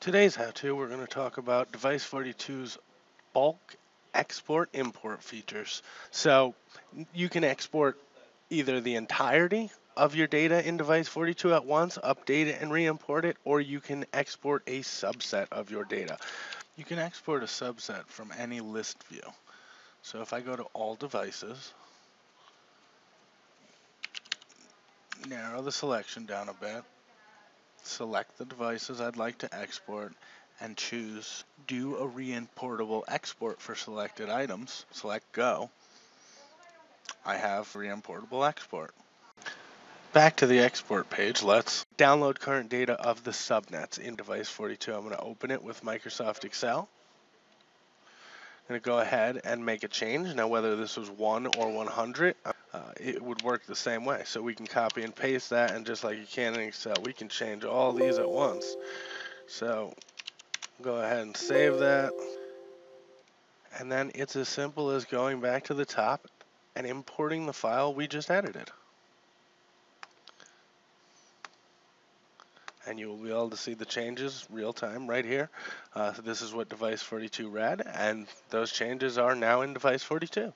Today's how-to, we're going to talk about Device 42's bulk export import features. So you can export either the entirety of your data in Device 42 at once, update it and re-import it, or you can export a subset of your data. You can export a subset from any list view. So if I go to all devices, narrow the selection down a bit, select the devices I'd like to export, and choose Do a Reimportable Export for selected items. Select Go. I have Reimportable Export. Back to the export page, let's download current data of the subnets in device 42. I'm going to open it with Microsoft Excel. Going to go ahead and make a change. Now whether this was 1 or 100, uh, it would work the same way. So we can copy and paste that and just like you can in Excel, we can change all these at once. So go ahead and save that. And then it's as simple as going back to the top and importing the file we just edited. And you will be able to see the changes real time right here. Uh, so this is what device 42 read, and those changes are now in device 42.